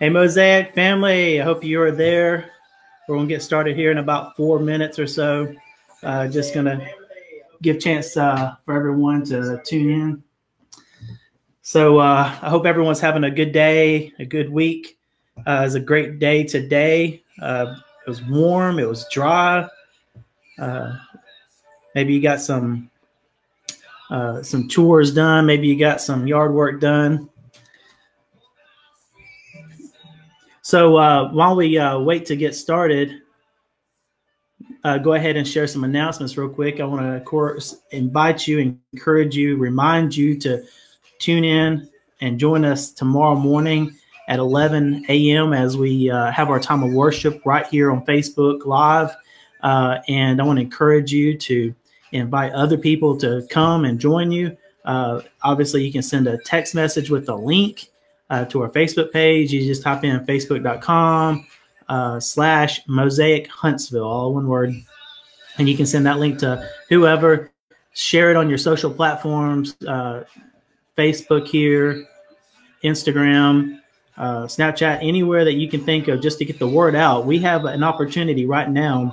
Hey, Mosaic family, I hope you are there. We're going to get started here in about four minutes or so. Uh, just going to give chance uh, for everyone to tune in. So uh, I hope everyone's having a good day, a good week. Uh, it was a great day today. Uh, it was warm, it was dry. Uh, maybe you got some uh, some tours done. Maybe you got some yard work done. So uh, while we uh, wait to get started, uh, go ahead and share some announcements real quick. I want to, of course, invite you, encourage you, remind you to tune in and join us tomorrow morning at 11 a.m. as we uh, have our time of worship right here on Facebook Live. Uh, and I want to encourage you to invite other people to come and join you. Uh, obviously, you can send a text message with a link uh, to our Facebook page. You just type in facebook.com uh, slash mosaic Huntsville, all one word. And you can send that link to whoever. Share it on your social platforms, uh, Facebook here, Instagram, uh, Snapchat, anywhere that you can think of just to get the word out. We have an opportunity right now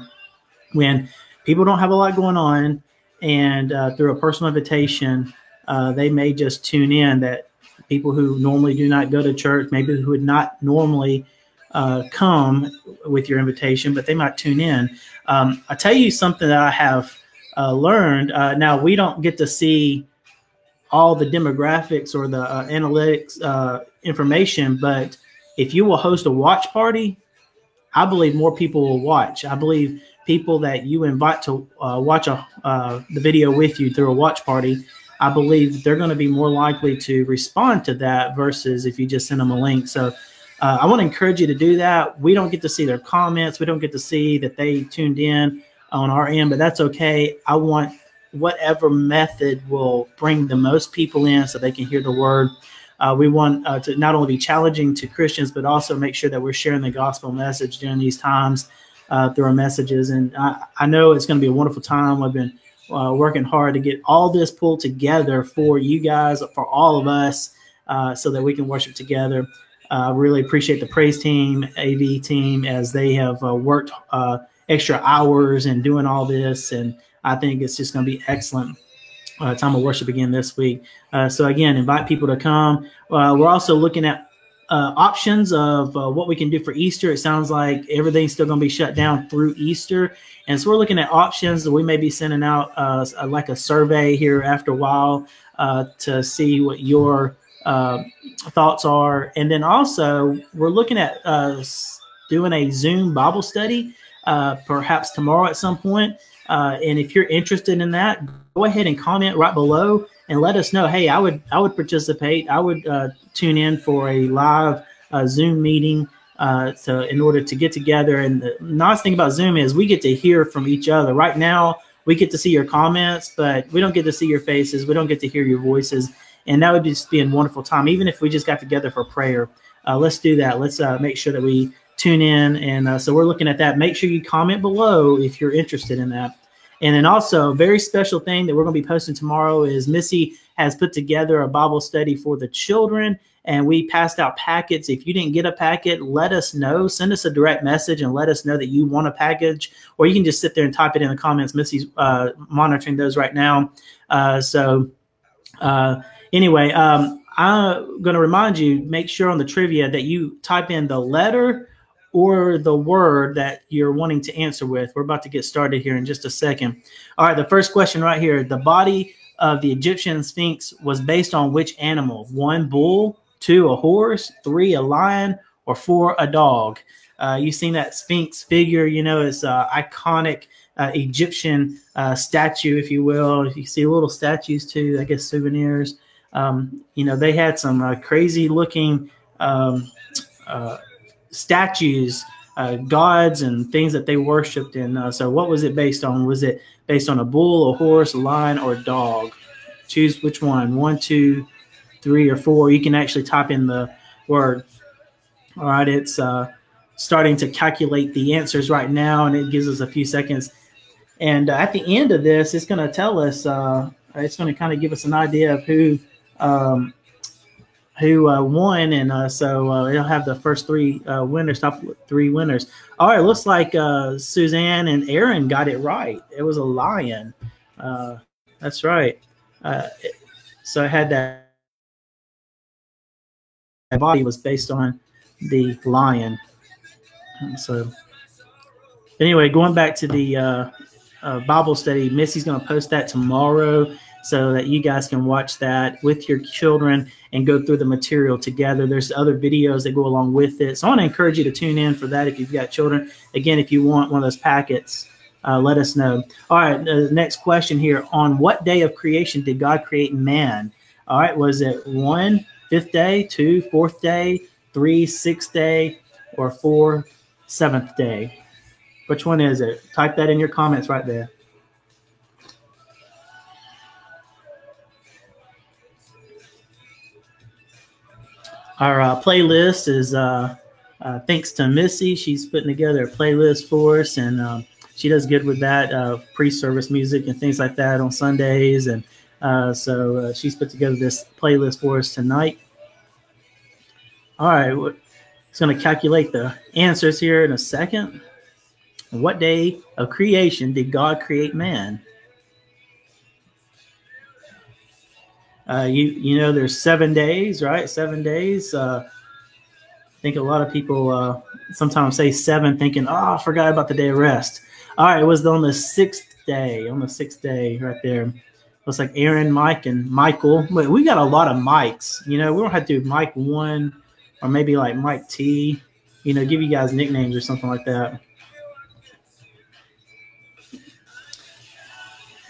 when people don't have a lot going on and uh, through a personal invitation, uh, they may just tune in that people who normally do not go to church, maybe who would not normally uh, come with your invitation, but they might tune in. Um, I tell you something that I have uh, learned. Uh, now we don't get to see all the demographics or the uh, analytics uh, information, but if you will host a watch party, I believe more people will watch. I believe people that you invite to uh, watch a, the video with you through a watch party I believe they're going to be more likely to respond to that versus if you just send them a link. So uh, I want to encourage you to do that. We don't get to see their comments. We don't get to see that they tuned in on our end, but that's okay. I want whatever method will bring the most people in so they can hear the word. Uh, we want uh, to not only be challenging to Christians, but also make sure that we're sharing the gospel message during these times uh, through our messages. And I, I know it's going to be a wonderful time. I've been uh, working hard to get all this pulled together for you guys, for all of us, uh, so that we can worship together. I uh, really appreciate the praise team, AV team, as they have uh, worked uh, extra hours and doing all this. And I think it's just going to be excellent. Uh, time of worship again this week. so again, invite people to come. we're also looking at uh, options of uh, what we can do for Easter. It sounds like everything's still going to be shut down through Easter. And so we're looking at options that we may be sending out uh, like a survey here after a while uh, to see what your uh, thoughts are. And then also, we're looking at uh, doing a Zoom Bible study perhaps tomorrow at some point. and if you're interested in that, go ahead and comment right below and let us know. Hey, I would I would participate. I would tune in for a live uh, Zoom meeting. Uh, so in order to get together, and the nice thing about Zoom is we get to hear from each other. Right now, we get to see your comments, but we don't get to see your faces. We don't get to hear your voices, and that would just be a wonderful time. Even if we just got together for prayer, uh, let's do that. Let's uh, make sure that we tune in, and uh, so we're looking at that. Make sure you comment below if you're interested in that. And then also, very special thing that we're going to be posting tomorrow is Missy has put together a Bible study for the children, and we passed out packets. If you didn't get a packet, let us know. Send us a direct message and let us know that you want a package, or you can just sit there and type it in the comments. Missy's uh, monitoring those right now. Uh, so, uh, anyway, um, I'm going to remind you make sure on the trivia that you type in the letter or the word that you're wanting to answer with. We're about to get started here in just a second. All right, the first question right here. The body of the Egyptian Sphinx was based on which animal? One, bull, two, a horse, three, a lion, or four, a dog. Uh, you've seen that Sphinx figure, you know, it's uh, iconic uh, Egyptian uh, statue, if you will. You see little statues too, I guess souvenirs. Um, you know, they had some uh, crazy looking um, uh, statues, uh, gods, and things that they worshipped. And uh, so, what was it based on? Was it based on a bull, a horse, a lion, or a dog? Choose which one. One, two, three, or four. You can actually type in the word. All right, it's uh, starting to calculate the answers right now, and it gives us a few seconds. And uh, at the end of this, it's going to tell us. Uh, it's going to kind of give us an idea of who um, who uh, won, and uh, so uh, it'll have the first three uh, winners, top three winners. All right, looks like uh, Suzanne and Aaron got it right. It was a lion. Uh, that's right. so I had that. My body was based on the lion. So anyway, going back to the Bible study, Missy's going to post that tomorrow so that you guys can watch that with your children and go through the material together. There's other videos that go along with it. So I want to encourage you to tune in for that if you've got children. Again, if you want one of those packets, uh, let us know. All right, the next question here. On what day of creation did God create man? All right, was it one, fifth day, two, fourth day, three, sixth day, or four, seventh day? Which one is it? Type that in your comments right there. Our uh, playlist is uh, uh, thanks to Missy. She's putting together a playlist for us, and um, she does good with that uh, pre-service music and things like that on Sundays. And uh, so uh, she's put together this playlist for us tonight. All right, it's going to calculate the answers here in a second. What day of creation did God create man? Uh, you you know there's seven days, right? Seven days. Uh, I think a lot of people uh, sometimes say seven, thinking, "Oh, I forgot about the day of rest." All right, it was on the sixth day. On the sixth day, right there. Looks like Aaron, Mike, and Michael. We got a lot of mics. You know, we don't have to do Mike one, or maybe like Mike T. You know, give you guys nicknames or something like that.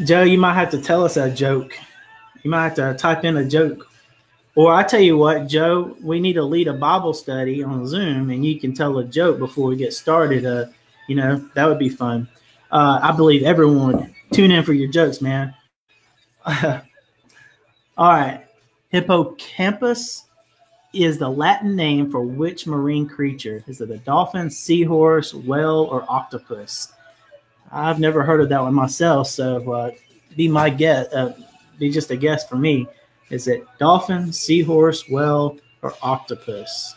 Joe, you might have to tell us a joke. You might have to type in a joke. Or I tell you what, Joe, we need to lead a Bible study on Zoom, and you can tell a joke before we get started. Uh, you know that would be fun. Uh, I believe everyone would tune in for your jokes, man. All right, hippocampus is the Latin name for which marine creature? Is it a dolphin, seahorse, whale, or octopus? I've never heard of that one myself, so uh, be my guess. Uh, be just a guess for me. Is it dolphin, seahorse, whale, or octopus?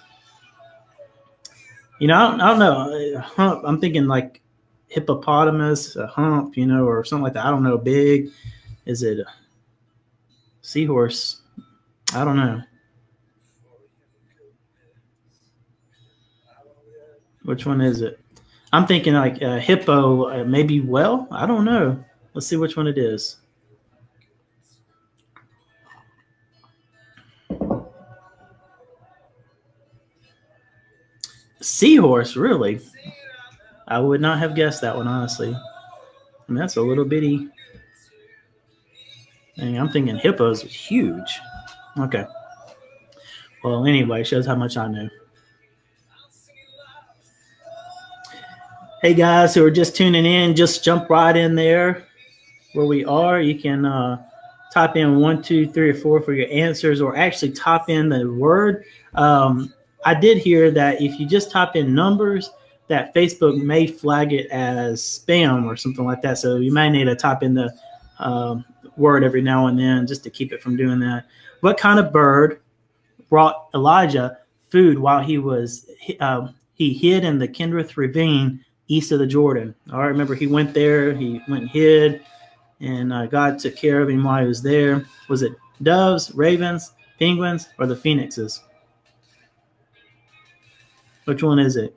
You know, I don't, I don't know. Hump. I'm thinking like hippopotamus, a hump, you know, or something like that. I don't know. Big. Is it seahorse? I don't know. Which one is it? I'm thinking like hippo, uh, maybe well. I don't know. Let's see which one it is. Seahorse, really? I would not have guessed that one, honestly. I mean, that's a little bitty. Dang, I'm thinking hippos is huge. Okay. Well, anyway, shows how much I know. Hey guys who are just tuning in, just jump right in there where we are. You can uh, type in one, two, three, or four for your answers, or actually type in the word. Um, I did hear that if you just type in numbers, that Facebook may flag it as spam or something like that. So you may need to type in the um, word every now and then just to keep it from doing that. What kind of bird brought Elijah food while he was uh, he hid in the Kinnereth ravine east of the Jordan? All right, remember he went there, he went and hid, and uh, God took care of him while he was there. Was it doves, ravens, penguins, or the phoenixes? Which one is it?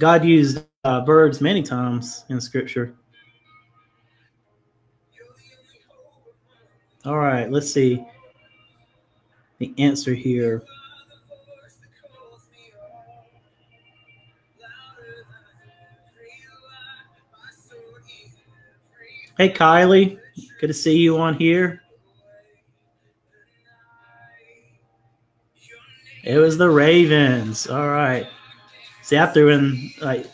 God used uh, birds many times in Scripture. All right, let's see the answer here. Hey, Kylie. Good to see you on here. It was the Ravens. All right. See, I threw in like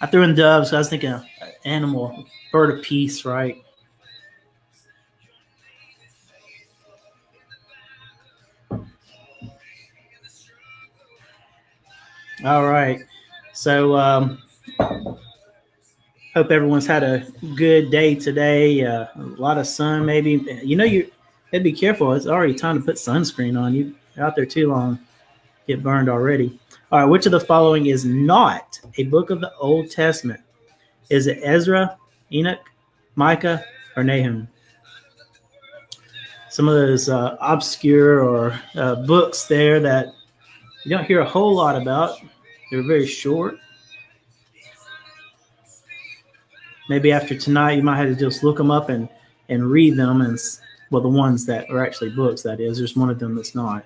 I threw in doves. So I was thinking animal, bird of peace, right? All right. So um, Hope everyone's had a good day today. Uh, a lot of sun, maybe. You know, you be careful. It's already time to put sunscreen on. You out there too long, get burned already. All right, which of the following is not a book of the Old Testament? Is it Ezra, Enoch, Micah, or Nahum? Some of those uh, obscure or uh, books there that you don't hear a whole lot about. They're very short. Maybe after tonight, you might have to just look them up and, and read them. And well, the ones that are actually books, that is. There's one of them that's not.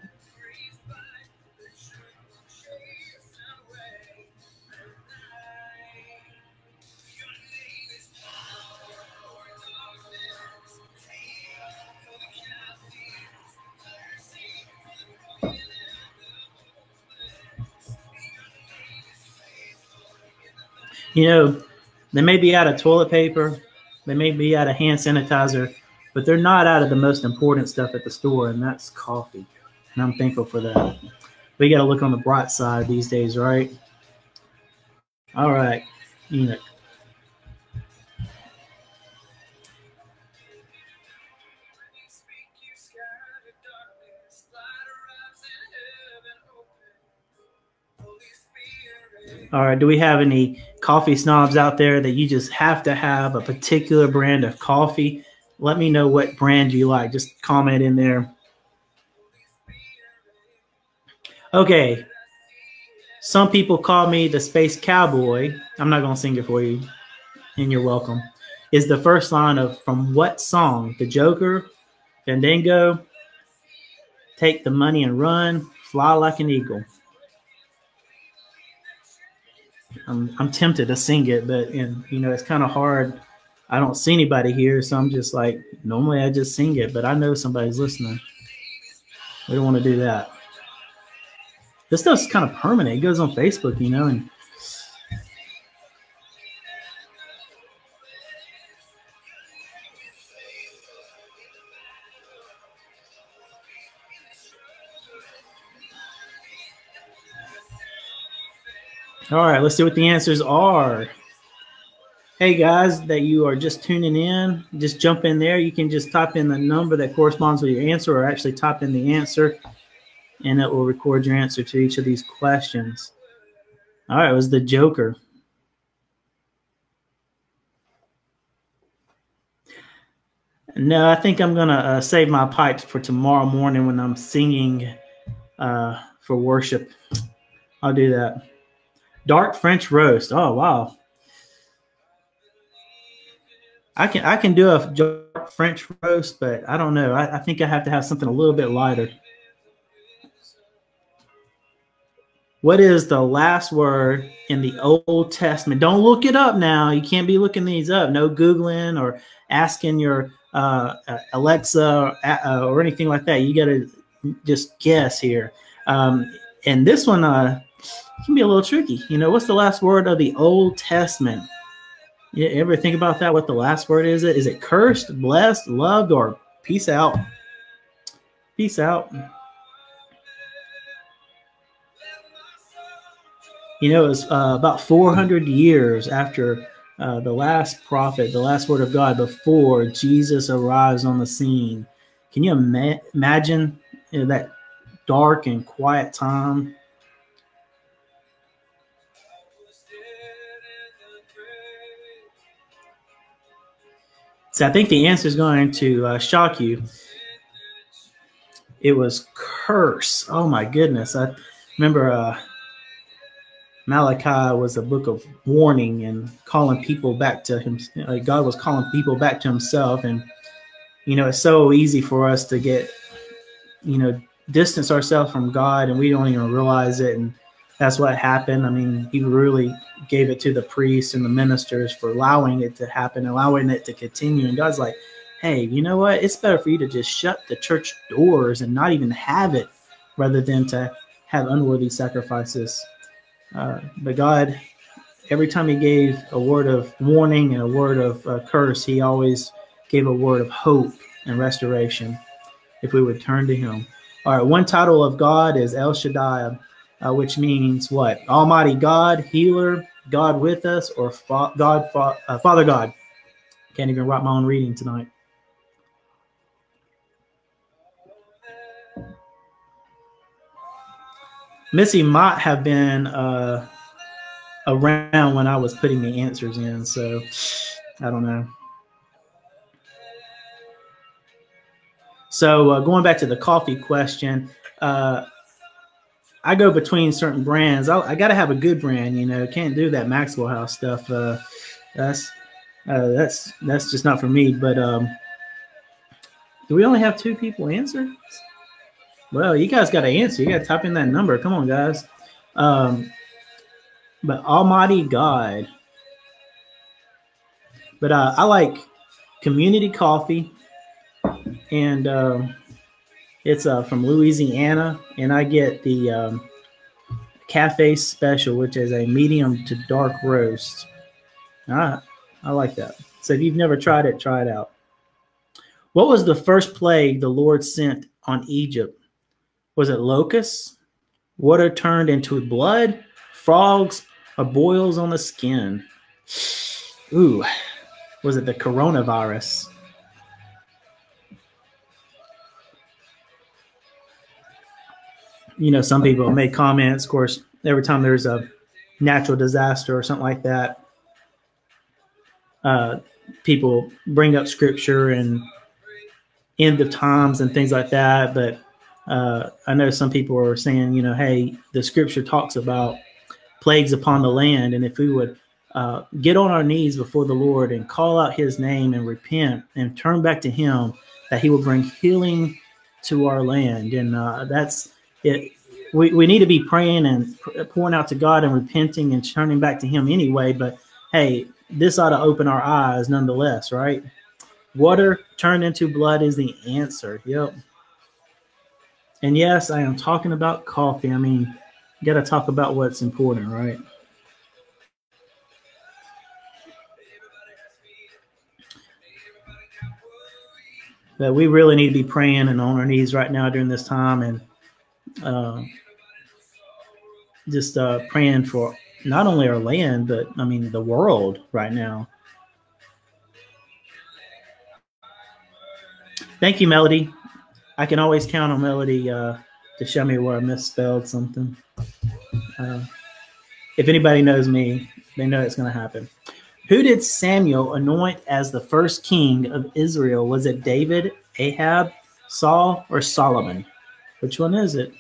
You know, they may be out of toilet paper, they may be out of hand sanitizer, but they're not out of the most important stuff at the store, and that's coffee. And I'm thankful for that. We got to look on the bright side these days, right? All right, Enoch. All right. Do we have any coffee snobs out there that you just have to have a particular brand of coffee? Let me know what brand you like. Just comment in there. Okay. Some people call me the space cowboy. I'm not going to sing it for you, and you're welcome. Is the first line of from what song? The Joker, Fandango, Take the Money and Run, Fly Like an Eagle. I'm I'm tempted to sing it, but and you know it's kind of hard. I don't see anybody here, so I'm just like normally I just sing it, but I know somebody's listening. We don't want to do that. This stuff's kind of permanent. It goes on Facebook, you know, and All right, let's see what the answers are. Hey guys, that you are just tuning in, just jump in there. You can just type in the number that corresponds with your answer, or actually type in the answer, and it will record your answer to each of these questions. All right, it was the Joker. No, I think I'm gonna uh, save my pipes for tomorrow morning when I'm singing uh, for worship. I'll do that. Dark French roast. Oh wow. I can I can do a dark French roast, but I don't know. I, I think I have to have something a little bit lighter. What is the last word in the Old Testament? Don't look it up now. You can't be looking these up. No Googling or asking your uh, Alexa or, uh, or, anything like that. You got to just guess here. Um, and this one, uh, can be a little tricky. You know, what's the last word of the Old Testament? You ever think about that? What the last word is? It is it cursed, blessed, loved, or peace out? Peace out. You know, it was uh, about 400 years after uh, the last prophet, the last word of God, before Jesus arrives on the scene. Can you ima- imagine you know, that dark and quiet time? So I think the answer is going to uh, shock you. It was curse. Oh my goodness! I remember uh, Malachi was a book of warning and calling people back to him. Uh, God was calling people back to Himself, and you know it's so easy for us to get, you know, distance ourselves from God, and we don't even realize it. And that's what happened. I mean, he really gave it to the priests and the ministers for allowing it to happen, allowing it to continue. And God's like, hey, you know what? It's better for you to just shut the church doors and not even have it rather than to have unworthy sacrifices. Uh, but God, every time He gave a word of warning and a word of uh, curse, He always gave a word of hope and restoration if we would turn to Him. All right, one title of God is El Shaddai uh, which means what? Almighty God, healer, God with us or fa- God, fa- uh, Father God. Can't even write my own reading tonight. Missy might have been uh, around when I was putting the answers in, so I don't know. So uh, going back to the coffee question, uh, I go between certain brands. I, I got to have a good brand, you know. Can't do that Maxwell House stuff. Uh, that's uh, that's that's just not for me. But um, do we only have two people answer? Well, you guys got to answer. You got to type in that number. Come on, guys. Um, but Almighty God. But uh, I like Community Coffee, and um, it's uh, from Louisiana, and I get the um, Cafe Special, which is a medium to dark roast. I, I like that. So if you've never tried it, try it out. What was the first plague the Lord sent on Egypt? Was it locusts, water turned into blood, frogs, or boils on the skin? Ooh, was it the coronavirus? You know, some people make comments. Of course, every time there's a natural disaster or something like that, uh, people bring up scripture and end of times and things like that. But uh, I know some people are saying, you know, hey, the scripture talks about plagues upon the land, and if we would uh, get on our knees before the Lord and call out His name and repent and turn back to Him, that He will bring healing to our land, and uh, that's it, we, we need to be praying and pouring out to God and repenting and turning back to Him anyway. But hey, this ought to open our eyes nonetheless, right? Water turned into blood is the answer. Yep. And yes, I am talking about coffee. I mean, got to talk about what's important, right? That we really need to be praying and on our knees right now during this time and uh, just uh, praying for not only our land, but I mean the world right now. Thank you, Melody. I can always count on Melody uh, to show me where I misspelled something. Uh, if anybody knows me, they know it's going to happen. Who did Samuel anoint as the first king of Israel? Was it David, Ahab, Saul, or Solomon? Which one is it?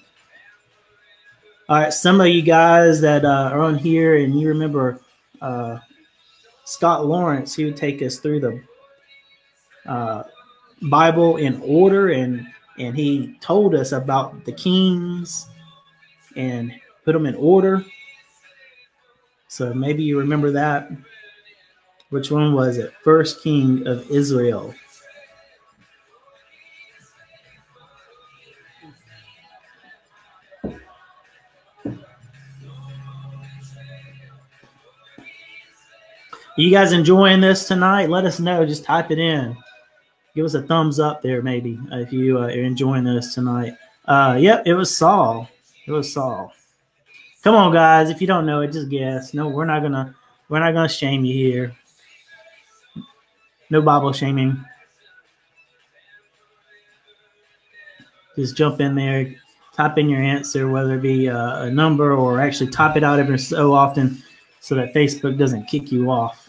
All right, some of you guys that uh, are on here and you remember uh, Scott Lawrence, he would take us through the uh, Bible in order, and and he told us about the kings and put them in order. So maybe you remember that. Which one was it? First king of Israel. You guys enjoying this tonight? Let us know. Just type it in. Give us a thumbs up there, maybe, if you uh, are enjoying this tonight. Uh, yep, it was Saul. It was Saul. Come on, guys. If you don't know it, just guess. No, we're not gonna we're not gonna shame you here. No Bible shaming. Just jump in there, type in your answer, whether it be a, a number or actually type it out every so often so that Facebook doesn't kick you off.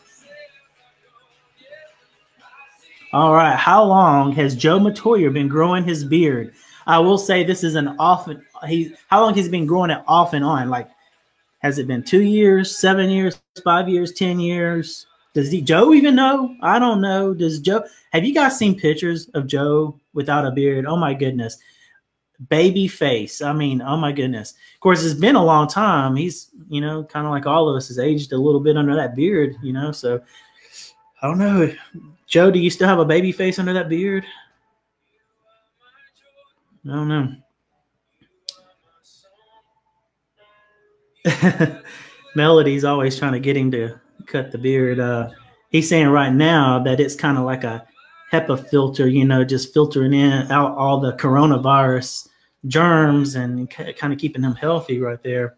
All right. How long has Joe Matoyer been growing his beard? I will say this is an often he how long he's he been growing it off and on? Like has it been two years, seven years, five years, ten years? Does he Joe even know? I don't know. Does Joe have you guys seen pictures of Joe without a beard? Oh my goodness. Baby face. I mean, oh my goodness. Of course, it's been a long time. He's, you know, kind of like all of us, has aged a little bit under that beard, you know. So I don't know. Joe, do you still have a baby face under that beard? I don't know. Melody's always trying to get him to cut the beard. Uh, he's saying right now that it's kind of like a HEPA filter, you know, just filtering in out all the coronavirus germs and kind of keeping him healthy right there.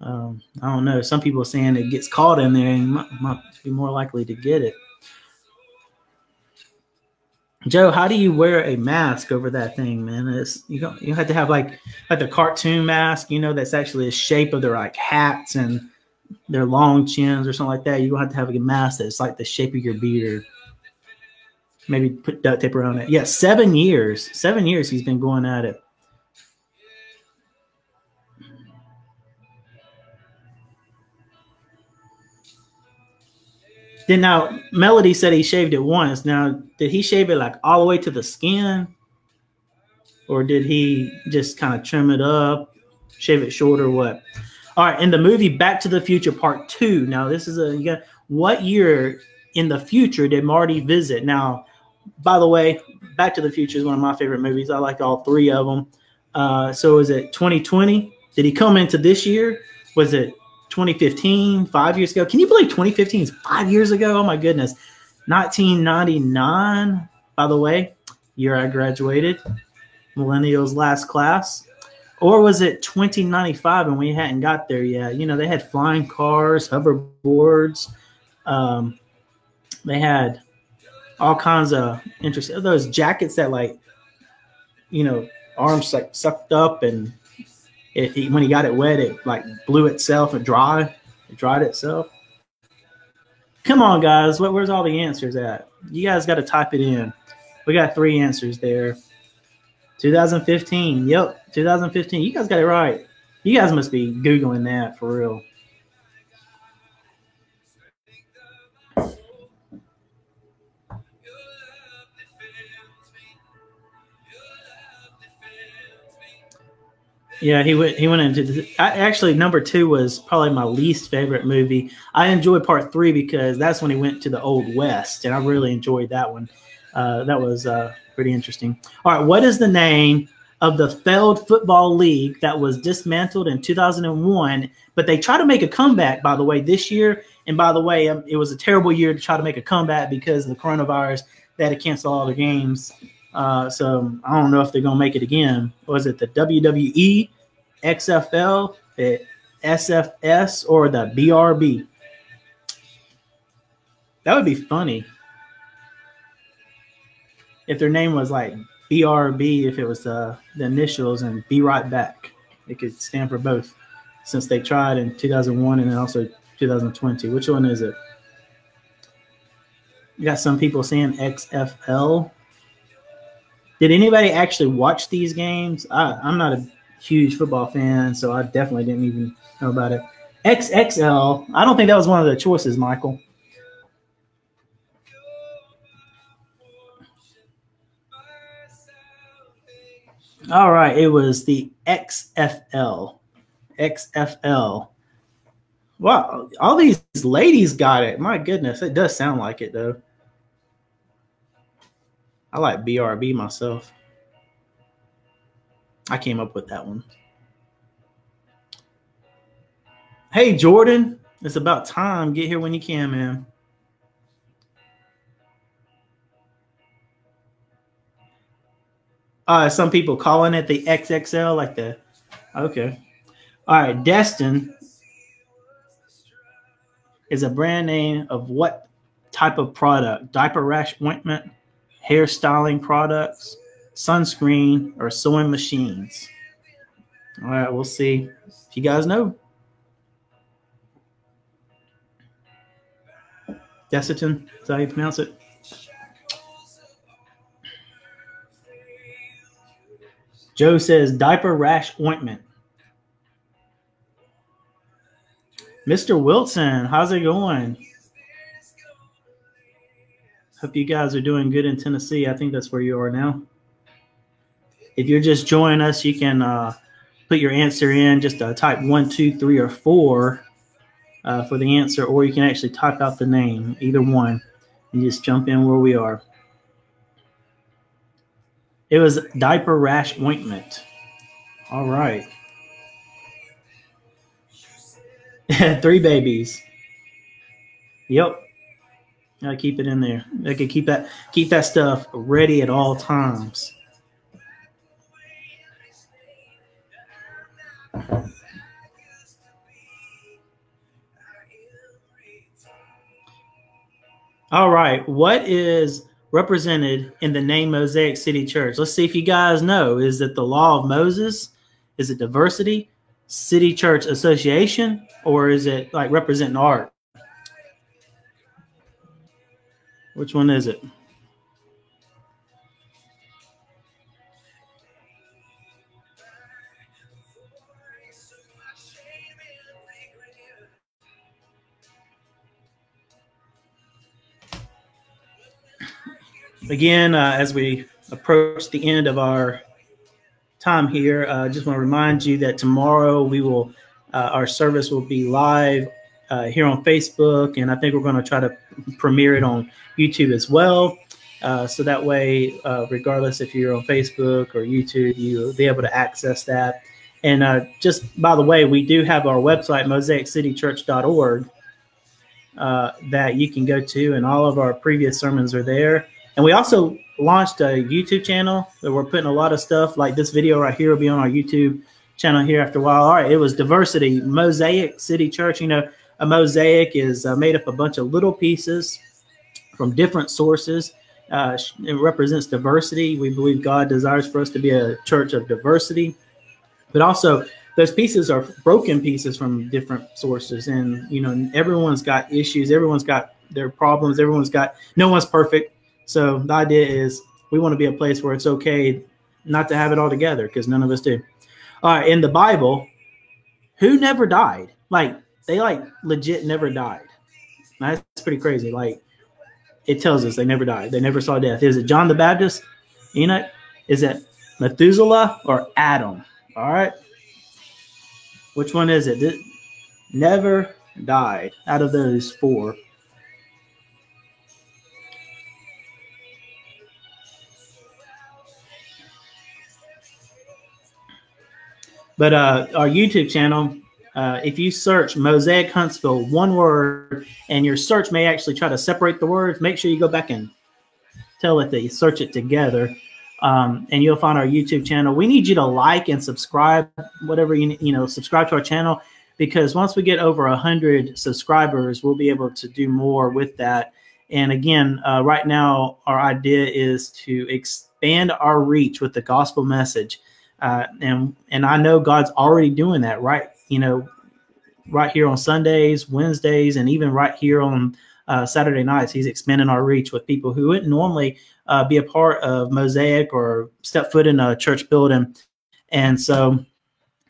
Um, I don't know. Some people are saying it gets caught in there and might, might be more likely to get it. Joe, how do you wear a mask over that thing, man? It's you don't you have to have like like the cartoon mask, you know, that's actually the shape of their like hats and their long chins or something like that. You don't have to have a mask that's like the shape of your beard. Maybe put duct tape around it. Yeah, seven years. Seven years he's been going at it. Then now Melody said he shaved it once. Now, did he shave it like all the way to the skin? Or did he just kind of trim it up, shave it short or what? All right, in the movie Back to the Future Part 2. Now, this is a you got what year in the future did Marty visit? Now, by the way, Back to the Future is one of my favorite movies. I like all three of them. Uh, so is it 2020? Did he come into this year? Was it 2015, five years ago. Can you believe 2015 is five years ago? Oh my goodness. 1999, by the way, year I graduated, millennials last class. Or was it 2095 and we hadn't got there yet? You know, they had flying cars, hoverboards. Um, they had all kinds of interesting those jackets that like, you know, arms like sucked up and it, it, when he got it wet, it like blew itself and dry. It dried itself. Come on, guys. What, where's all the answers at? You guys got to type it in. We got three answers there. 2015. Yep, 2015. You guys got it right. You guys must be Googling that for real. Yeah, he went. He went into. The, I, actually, number two was probably my least favorite movie. I enjoyed part three because that's when he went to the old west, and I really enjoyed that one. Uh, that was uh, pretty interesting. All right, what is the name of the failed football league that was dismantled in 2001? But they tried to make a comeback, by the way, this year. And by the way, um, it was a terrible year to try to make a comeback because of the coronavirus. They had to cancel all the games. Uh, so I don't know if they're gonna make it again. Was it the WWE, XFL, the SFS, or the BRB? That would be funny if their name was like BRB, if it was uh, the initials, and Be Right Back. It could stand for both, since they tried in 2001 and then also 2020. Which one is it? You got some people saying XFL. Did anybody actually watch these games? I, I'm not a huge football fan, so I definitely didn't even know about it. XXL, I don't think that was one of the choices, Michael. All right, it was the XFL. XFL. Wow, all these ladies got it. My goodness, it does sound like it though. I like BRB myself. I came up with that one. Hey, Jordan, it's about time. Get here when you can, man. Uh, some people calling it the XXL, like the. Okay. All right. Destin is a brand name of what type of product? Diaper rash ointment, hairstyling products, sunscreen, or sewing machines? All right, we'll see if you guys know. Desitin, is how you pronounce it? Joe says diaper rash ointment. Mr. Wilson, how's it going? Hope you guys are doing good in Tennessee. I think that's where you are now. If you're just joining us, you can uh, put your answer in. Just uh, type one, two, three, or four uh, for the answer, or you can actually type out the name, either one, and just jump in where we are. It was diaper rash ointment. All right. Three babies. Yep. I keep it in there. I can keep that keep that stuff ready at all times. All right, what is represented in the name Mosaic City Church? Let's see if you guys know. Is it the law of Moses? Is it diversity, city church association, or is it like representing art? Which one is it? Again, uh, as we approach the end of our time here, I uh, just want to remind you that tomorrow we will, uh, our service will be live uh, here on Facebook, and I think we're going to try to premiere it on YouTube as well. Uh, so that way, uh, regardless if you're on Facebook or YouTube, you'll be able to access that. And uh, just by the way, we do have our website, mosaiccitychurch.org, uh, that you can go to, and all of our previous sermons are there. And we also launched a YouTube channel that we're putting a lot of stuff like this video right here will be on our YouTube channel here after a while. All right, it was diversity, Mosaic City Church. You know, a mosaic is uh, made up a bunch of little pieces from different sources. Uh, it represents diversity. We believe God desires for us to be a church of diversity, but also those pieces are broken pieces from different sources. And, you know, everyone's got issues, everyone's got their problems, everyone's got, no one's perfect so the idea is we want to be a place where it's okay not to have it all together because none of us do. All right, in the Bible, who never died? Like they like legit never died. That's pretty crazy. Like it tells us they never died. They never saw death. Is it John the Baptist? Enoch? Is it Methuselah or Adam? All right. Which one is it? never died out of those four. But uh, our YouTube channel, uh, if you search Mosaic Huntsville, one word, and your search may actually try to separate the words, make sure you go back and tell it that you search it together. Um, and you'll find our YouTube channel. We need you to like and subscribe, whatever you you know, subscribe to our channel because once we get over hundred subscribers, we'll be able to do more with that. And again, uh, right now, our idea is to expand our reach with the gospel message. Uh, and and I know God's already doing that, right? You know, right here on Sundays, Wednesdays, and even right here on uh, Saturday nights, He's expanding our reach with people who wouldn't normally uh, be a part of Mosaic or step foot in a church building. And so,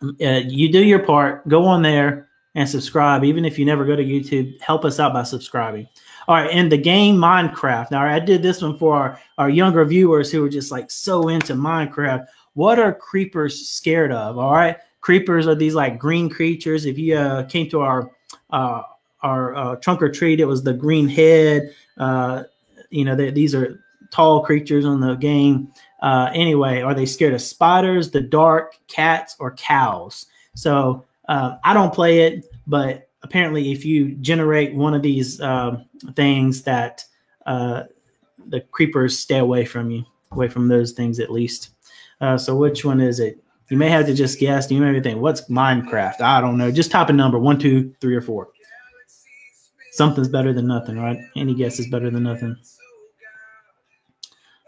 uh, you do your part. Go on there and subscribe, even if you never go to YouTube. Help us out by subscribing. All right, and the game Minecraft. Now, I did this one for our, our younger viewers who were just like so into Minecraft. What are creepers scared of? All right, creepers are these like green creatures. If you uh, came to our uh, our uh, trunk or treat, it was the green head. Uh, you know, these are tall creatures on the game. Uh, anyway, are they scared of spiders, the dark, cats, or cows? So uh, I don't play it, but apparently, if you generate one of these um, things, that uh, the creepers stay away from you, away from those things at least. So which one is it? You may have to just guess. You may think, what's Minecraft? I don't know. Just type a number one, two, three, or four. Something's better than nothing, right? Any guess is better than nothing.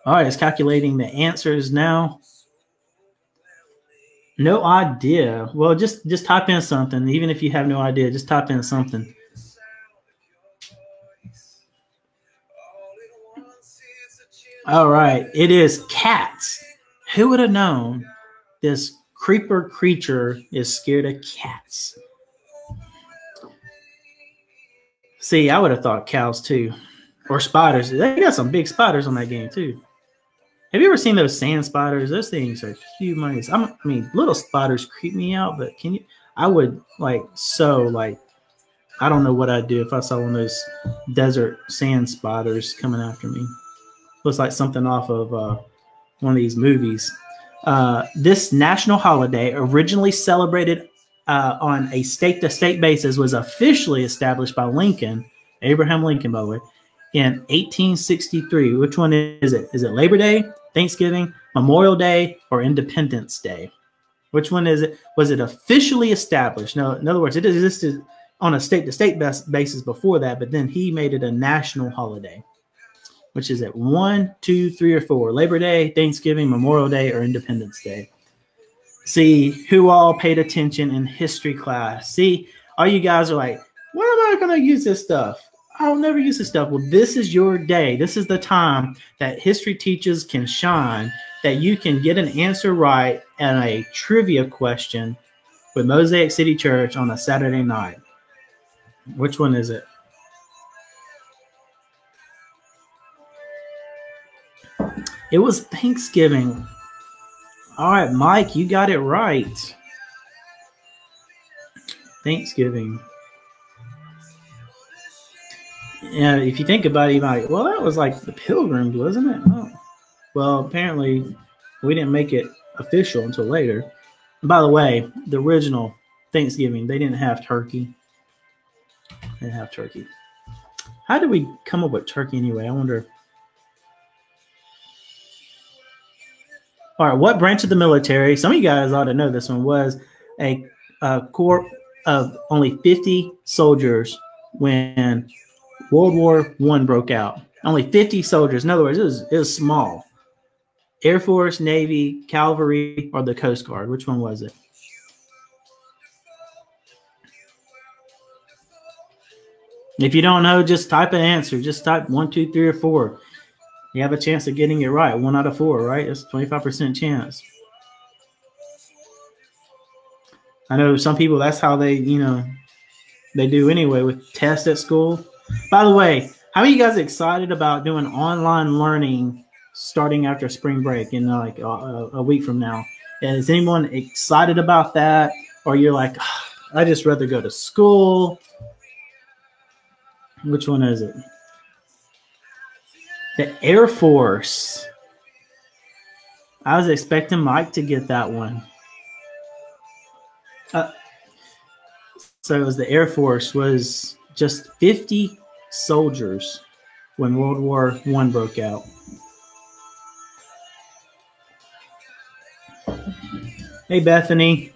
All right, it's calculating the answers now. No idea. Well, just just type in something. Even if you have no idea, just type in something. All right, it is cats. Who would have known this creeper creature is scared of cats? See, I would have thought cows too, or spiders. They got some big spiders on that game too. Have you ever seen those sand spiders? Those things are humongous. I'm, I mean, little spiders creep me out, but can you? I would like so like. I don't know what I'd do if I saw one of those desert sand spiders coming after me. Looks like something off of uh, one of these movies. Uh, this national holiday, originally celebrated uh, on a state to state basis, was officially established by Lincoln, Abraham Lincoln, by the way, in 1863. Which one is it? Is it Labor Day, Thanksgiving, Memorial Day, or Independence Day? Which one is it? Was it officially established? No, in other words, it existed on a state to state basis before that, but then he made it a national holiday, which is at one, two, three, or four Labor Day, Thanksgiving, Memorial Day, or Independence Day. See who all paid attention in history class. See, all you guys are like, when am I going to use this stuff? I'll never use this stuff. Well, this is your day. This is the time that history teachers can shine, that you can get an answer right and a trivia question with Mosaic City Church on a Saturday night. Which one is it? It was Thanksgiving. All right, Mike, you got it right. Thanksgiving. Yeah, if you think about it, you might, well, that was like the pilgrims, wasn't it? Oh. Well, apparently we didn't make it official until later. By the way, the original Thanksgiving, they didn't have turkey. They didn't have turkey. How did we come up with turkey anyway? I wonder. All right, what branch of the military? Some of you guys ought to know this one was a, a corps of only 50 soldiers when World War One broke out. Only 50 soldiers. In other words, it was, it was small. Air Force, Navy, Cavalry, or the Coast Guard? Which one was it? If you don't know, just type an answer. Just type one, two, three, or four. You have a chance of getting it right. One out of four, right? It's 25% chance. I know some people, that's how they, you know, they do anyway with tests at school. By the way, how are you guys excited about doing online learning starting after spring break in like a, a week from now. Is anyone excited about that? Or you're like, oh, I just rather go to school? Which one is it? The Air Force. I was expecting Mike to get that one. Uh, so it was the Air Force was just 50 soldiers when World War One broke out. Hey, Bethany.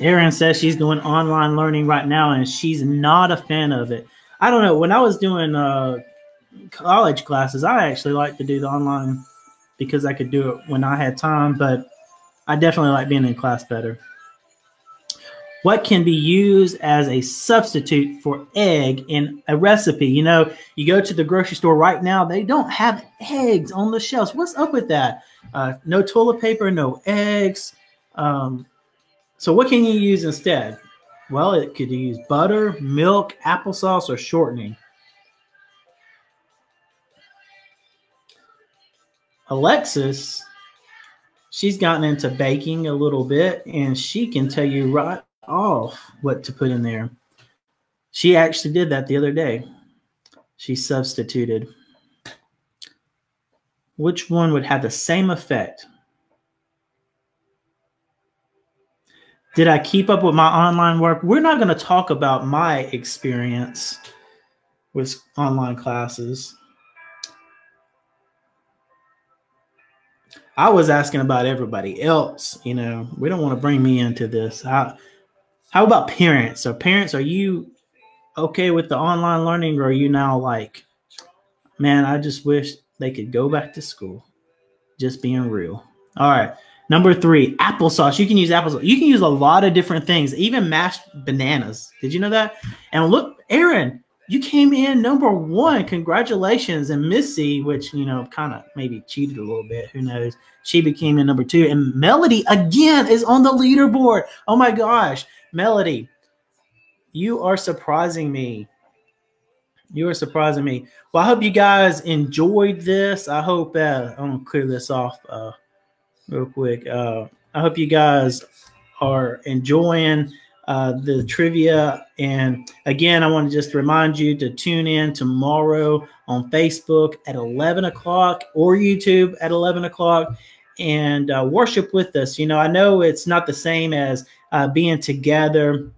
Erin says she's doing online learning right now and she's not a fan of it. I don't know. When I was doing uh, college classes, I actually like to do the online because I could do it when I had time, but I definitely like being in class better. What can be used as a substitute for egg in a recipe? You know, you go to the grocery store right now, they don't have eggs on the shelves. What's up with that? Uh, no toilet paper, no eggs. Um, so, what can you use instead? Well, it could use butter, milk, applesauce, or shortening. Alexis, she's gotten into baking a little bit and she can tell you right off what to put in there. She actually did that the other day. She substituted. Which one would have the same effect? Did I keep up with my online work? We're not going to talk about my experience with online classes. I was asking about everybody else. You know, we don't want to bring me into this. How about parents? So parents, are you okay with the online learning, or are you now like, man, I just wish they could go back to school? Just being real. All right. Number three, applesauce. You can use applesauce. You can use a lot of different things, even mashed bananas. Did you know that? And look, Aaron, you came in number one. Congratulations. And Missy, which, you know, kind of maybe cheated a little bit. Who knows? She became in number two. And Melody, again, is on the leaderboard. Oh my gosh. Melody, you are surprising me. You are surprising me. Well, I hope you guys enjoyed this. I hope uh, I'm gonna clear this off uh, real quick. Uh, I hope you guys are enjoying uh, the trivia. And again, I want to just remind you to tune in tomorrow on Facebook at 11 o'clock or YouTube at 11 o'clock and uh, worship with us. You know, I know it's not the same as uh, being together,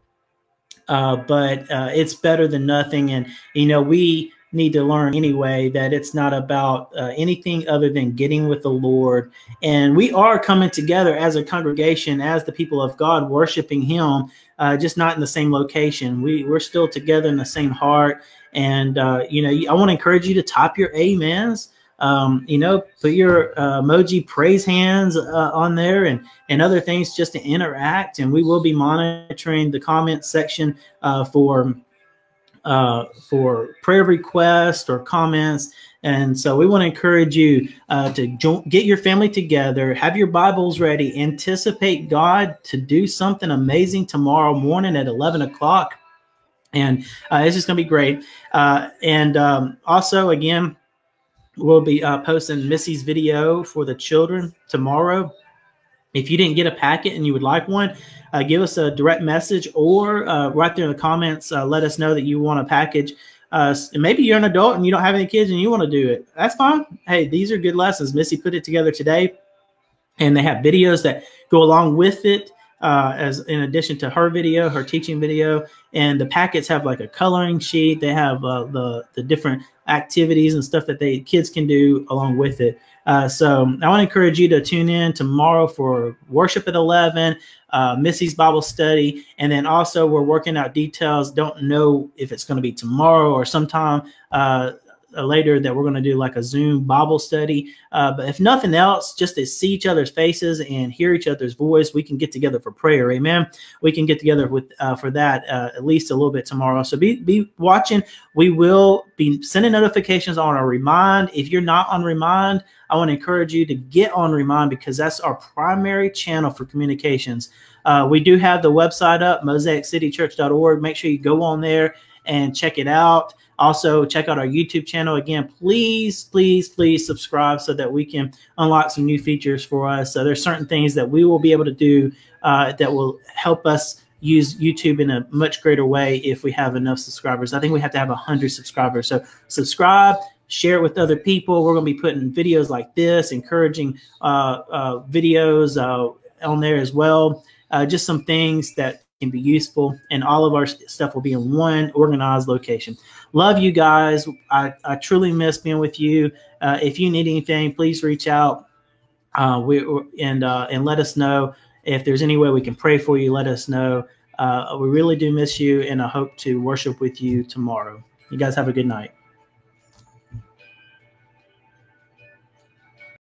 uh, but uh, it's better than nothing. And you know, we need to learn anyway that it's not about uh, anything other than getting with the Lord. And we are coming together as a congregation, as the people of God, worshiping Him, uh, just not in the same location. We, we're still together in the same heart. And, uh, you know, I want to encourage you to top your amens. Um, you know, put your uh, emoji praise hands uh, on there and, and other things just to interact. And we will be monitoring the comment section uh, for uh, for prayer requests or comments. And so we want to encourage you uh, to jo- get your family together, have your Bibles ready, anticipate God to do something amazing tomorrow morning at 11 o'clock. And uh, it's just going to be great. Uh, and um, also, again, we'll be uh, posting Missy's video for the children tomorrow. If you didn't get a packet and you would like one, uh, give us a direct message or uh, right there in the comments, uh, let us know that you want a package. Uh, maybe you're an adult and you don't have any kids and you want to do it. That's fine. Hey, these are good lessons. Missy put it together today, and they have videos that go along with it. Uh, as in addition to her video, her teaching video, and the packets have like a coloring sheet. They have uh, the the different activities and stuff that they kids can do along with it. Uh, so I want to encourage you to tune in tomorrow for worship at 11, uh, Missy's Bible study. And then also, we're working out details. Don't know if it's going to be tomorrow or sometime uh, later that we're going to do like a Zoom Bible study. Uh, but if nothing else, just to see each other's faces and hear each other's voice, we can get together for prayer. Amen. We can get together with uh, for that uh, at least a little bit tomorrow. So be be watching. We will be sending notifications on our Remind. If you're not on Remind, I want to encourage you to get on Remind because that's our primary channel for communications. Uh, we do have the website up, mosaiccitychurch.org. Make sure you go on there and check it out. Also, check out our YouTube channel. Again, please, please, please subscribe so that we can unlock some new features for us. So there's certain things that we will be able to do uh, that will help us use YouTube in a much greater way if we have enough subscribers. I think we have to have 100 subscribers. So subscribe, share it with other people. We're going to be putting videos like this, encouraging uh, uh, videos uh, on there as well. Uh, just some things that can be useful, and all of our stuff will be in one organized location. Love you guys. I, I truly miss being with you. Uh, if you need anything, please reach out. Uh, we and uh, and let us know if there's any way we can pray for you. Let us know. Uh, we really do miss you, and I hope to worship with you tomorrow. You guys have a good night.